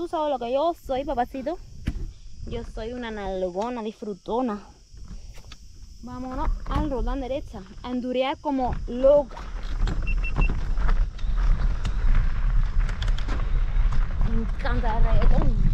Tú sabes lo que yo soy, papacito. Yo soy una nalgona disfrutona. Vámonos al rodán derecha. A endurear como loca. Me encanta el reggaetón.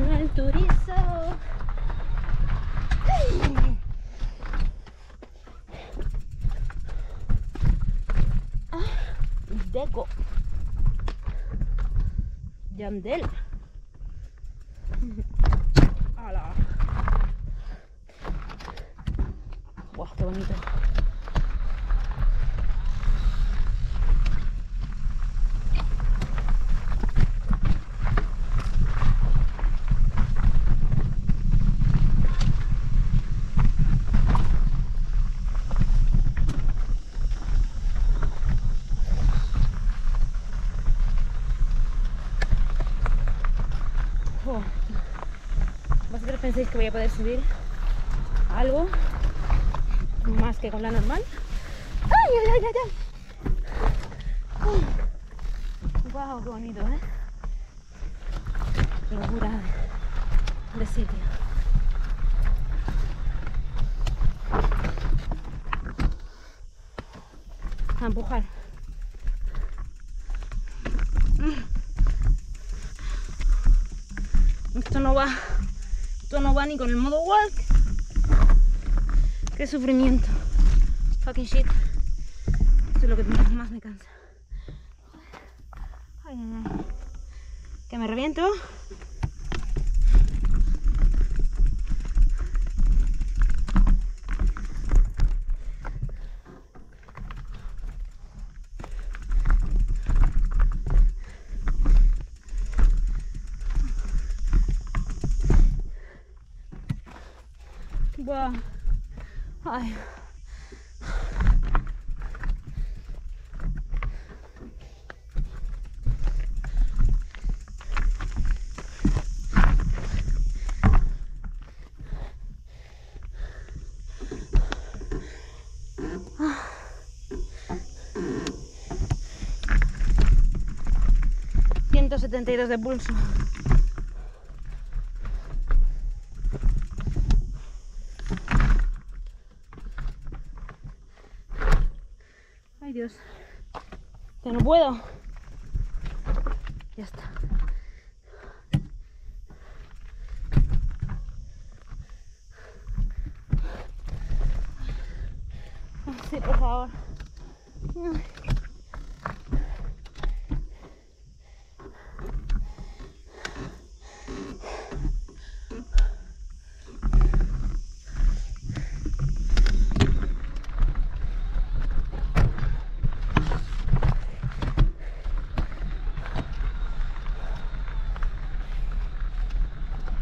Manuel Turizo. Ah, Deco. Yandel. Ala. Guau, qué bonito. Oh. ¿Vosotros pensáis que voy a poder subir algo más que con la normal? ¡Ay, ay, ay, ay! ay! ¡Wow, qué bonito, eh! Locura de sitio. A empujar. Esto no va. Ni con el modo walk. Qué sufrimiento. Fucking shit. Esto es lo que más me cansa. Que me reviento. Buah. Ciento setenta y dos de pulso. Ay Dios. Que no puedo. Ya está. Sí, por favor. Ay.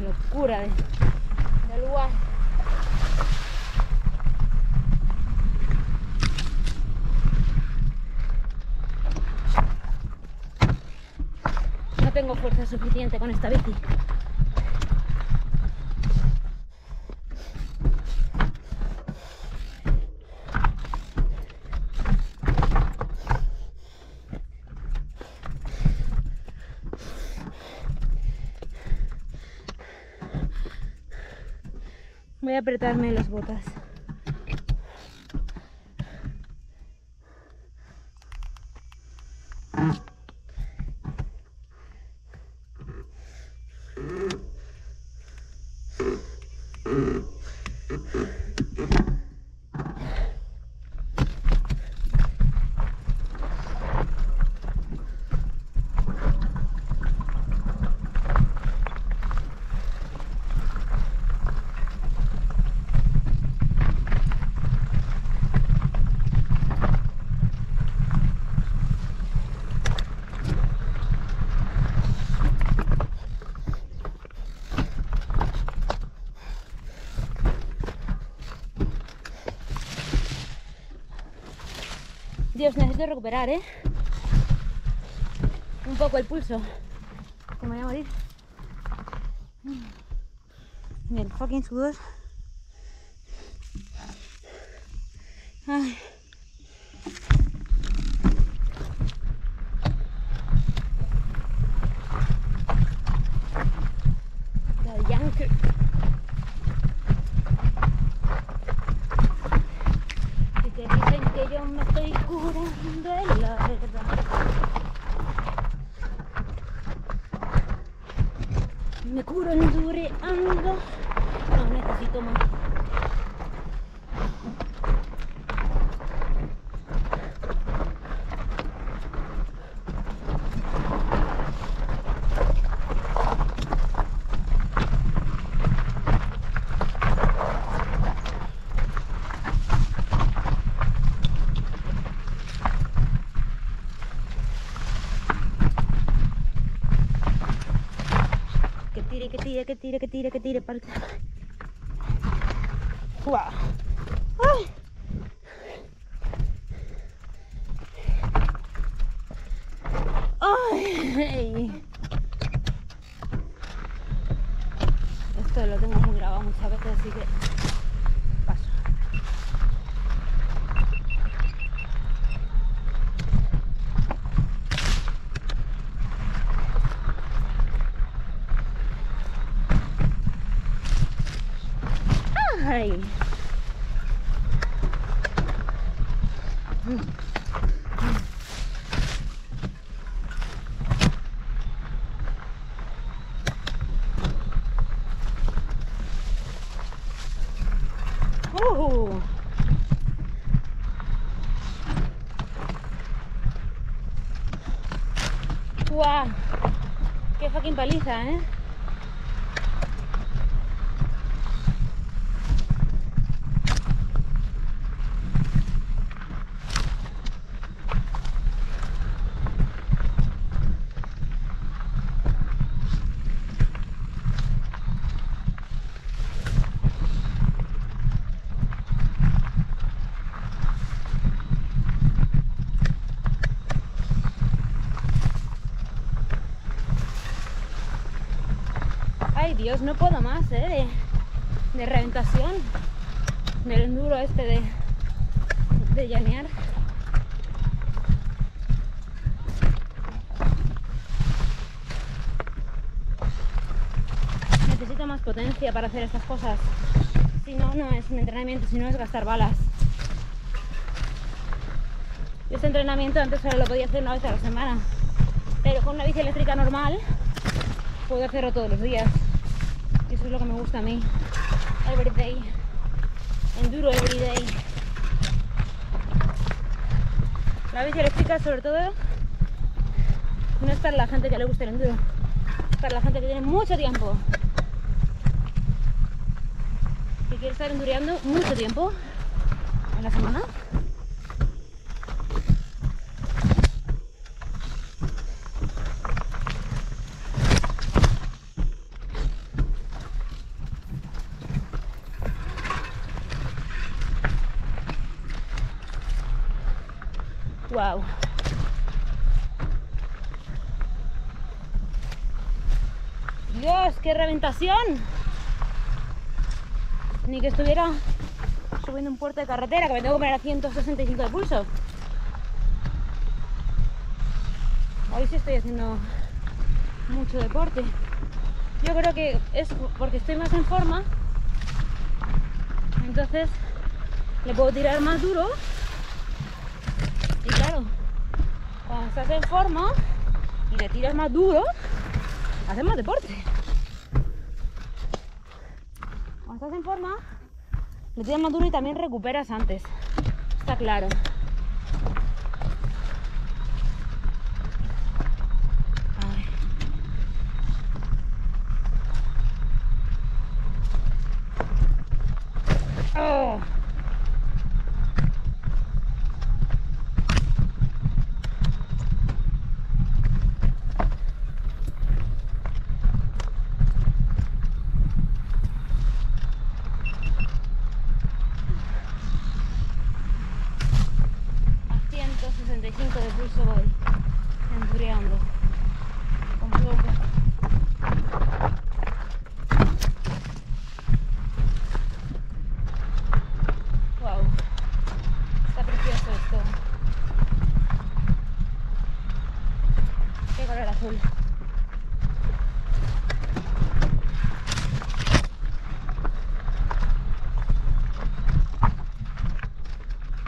Locura de, del lugar. No tengo fuerza suficiente con esta bici. Voy a apretarme las botas. Dios, necesito recuperar, ¿eh? Un poco el pulso. Que me voy a morir. Bien, fucking sudor. Ay. Daddy Yankee. Y te dicen que yo me estoy curando en la verdad. Me curo endureando. No necesito más. Que tire, que tire, que tire, que tire. Para... ¡Guau! ¡Ay! ¡Ay! Esto lo tengo muy grabado muchas veces, así que ¡Ay! ¡Uh! ¡Guau! ¡Qué fucking paliza, eh! Ay Dios, no puedo más, ¿eh? De, de reventación. Del enduro este de, llanear. Necesito más potencia para hacer estas cosas. Si no, no es un entrenamiento, si no es gastar balas. Este entrenamiento antes solo lo podía hacer una vez a la semana. Pero con una bici eléctrica normal puedo hacerlo todos los días. Eso es lo que me gusta a mí. Every day. Enduro every day. La bici eléctrica sobre todo no es para la gente que le gusta el enduro. Es para la gente que tiene mucho tiempo. Que quiere estar endureando mucho tiempo a la semana. Wow. Dios, qué reventación. Ni que estuviera subiendo un puerto de carretera, que me tengo que poner a 165 de pulso. Hoy sí estoy haciendo mucho deporte. Yo creo que es porque estoy más en forma. Entonces le puedo tirar más duro. Y claro, cuando estás en forma y le tiras más duro, haces más deporte. Cuando estás en forma, le tiras más duro y también recuperas antes. Está claro. Ay. Oh. A 160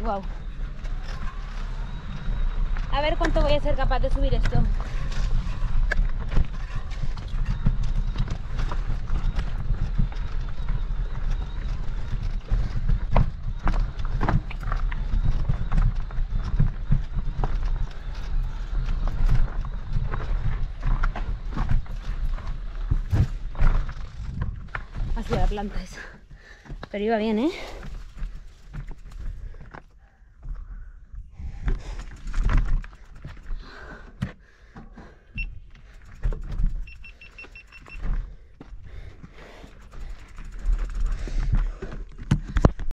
Wow. A ver cuánto voy a ser capaz de subir esto. Ha sido la planta esa. Pero iba bien, ¿eh?